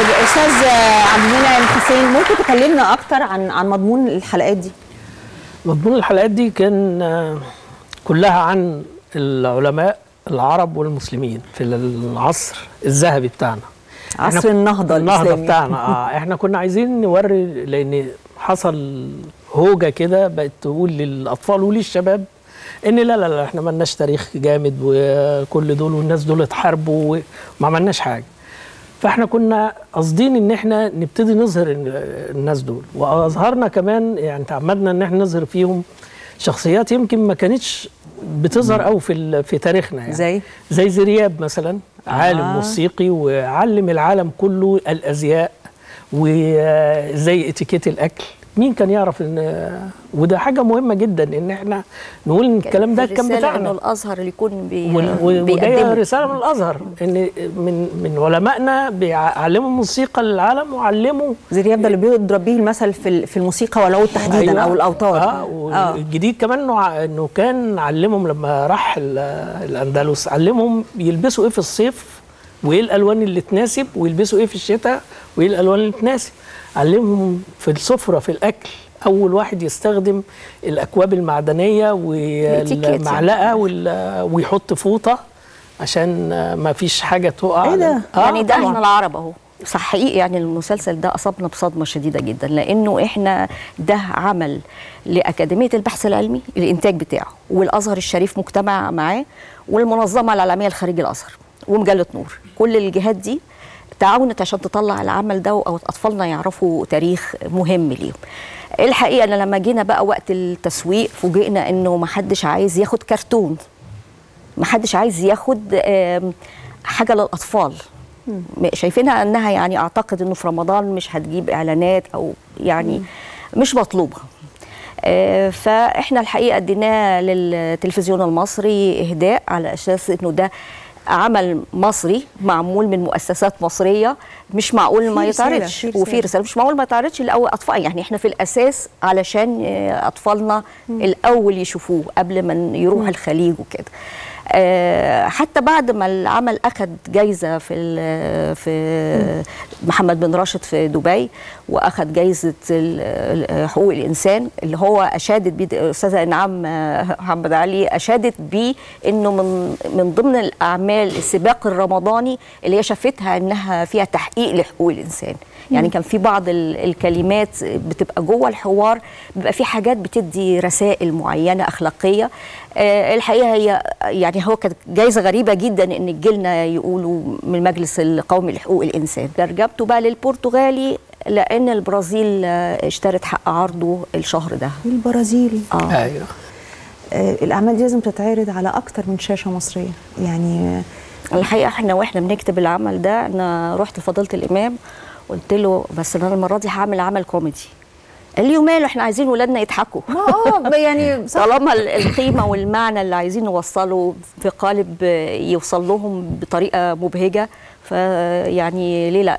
أستاذ عبد المنعم حسين ممكن تكلمنا أكتر عن عن مضمون الحلقات دي؟ مضمون الحلقات دي كان آه، كلها عن العلماء العرب والمسلمين في العصر الذهبي بتاعنا. عصر النهضة النهضة بتاعنا آه إحنا كنا عايزين نوري لأن حصل هوجة كده بقت تقول للأطفال وللشباب إن لا لا لا إحنا مالناش تاريخ جامد وكل دول والناس دول اتحاربوا وما عملناش حاجة. فاحنا كنا قاصدين إن إحنا نبتدي نظهر ال- الناس دول. وأظهرنا كمان يعني تعمدنا إن إحنا نظهر فيهم شخصيات يمكن ما كانتش بتظهر قوي في في تاريخنا يعني. زي؟ زي زرياب مثلا عالم آه. موسيقي وعلم العالم كله الأزياء وزي إتيكيت الأكل. مين كان يعرف إن وده حاجة مهمة جدا إن إحنا نقول إن الكلام ده كان بتاعنا الأزهر اللي يكون بي وال- و- وجايه بيقدمه. رسالة من الأزهر إن من من علمائنا بيعلموا الموسيقى للعالم وعلموا زرياب ده اللي بيضرب بيه المثل في ال- في الموسيقى والعود تحديدا أيوة. أو الأوتار آه والجديد كمان إنه إنه كان علمهم لما راح ال- الأندلس علمهم يلبسوا إيه في الصيف وإيه الألوان اللي تناسب ويلبسوا إيه في الشتاء وإيه الألوان اللي تناسب علمهم في السفرة في الأكل أول واحد يستخدم الأكواب المعدنية والمعلقة وال- ويحط فوطة عشان ما فيش حاجة تقع إيه ده؟ آه يعني ده طبعاً. إحنا العرب أهو صح حقيقي يعني المسلسل ده أصابنا بصدمة شديدة جدا لأنه إحنا ده عمل لأكاديمية البحث العلمي الانتاج بتاعه والأزهر الشريف مجتمع معاه والمنظمة العالمية لخارج الأزهر ومجله نور كل الجهات دي تعاونت عشان تطلع العمل ده أو أطفالنا يعرفوا تاريخ مهم ليهم. الحقيقة إن لما جينا بقى وقت التسويق فوجئنا إنه ما حدش عايز ياخد كرتون. ما حدش عايز ياخد حاجة للأطفال. شايفينها إنها يعني أعتقد إنه في رمضان مش هتجيب إعلانات أو يعني مش مطلوبة. آه، فإحنا الحقيقة اديناه للتلفزيون المصري إهداء على أساس إنه ده عمل مصري معمول من مؤسسات مصرية مش معقول ما يتعرضش. وفي رسالة. مش معقول ما يتعرضش لأول أطفال. يعني إحنا في الأساس علشان آه، أطفالنا الأول يشوفوه قبل ما يروح الخليج وكده. حتى بعد ما العمل اخذ جايزة في في محمد بن راشد في دبي واخذ جايزة ال- ال- حقوق الإنسان اللي هو أشادت بيه الاستاذه انعام آه، محمد علي أشادت بيه إنه من من ضمن الأعمال السباق الرمضاني اللي هي شافتها إنها فيها تحقيق لحقوق الإنسان. يعني كان في بعض ال- الكلمات بتبقى جوه الحوار بيبقى في حاجات بتدي رسائل معينة أخلاقية. آه، الحقيقة هي يعني هو كانت جايزة غريبة جدا إن تجيلنا يقولوا من المجلس القومي لحقوق الإنسان. ترجمته بقى للبرتغالي لأن البرازيل آه، اشترت حق عرضه الشهر ده. البرازيل آه. أيوه. آه، الأعمال دي لازم تتعرض على أكتر من شاشة مصرية. يعني الحقيقة إحنا وإحنا بنكتب العمل ده أنا رحت لفضيلة الإمام قلت له بس أنا المرة دي هعمل عمل كوميدي. قال لي وماله؟ إحنا عايزين ولادنا يضحكوا. آه يعني طالما ال- القيمة والمعنى اللي عايزين نوصله في قالب يوصل لهم بطريقة مبهجة فيعني ليه لأ؟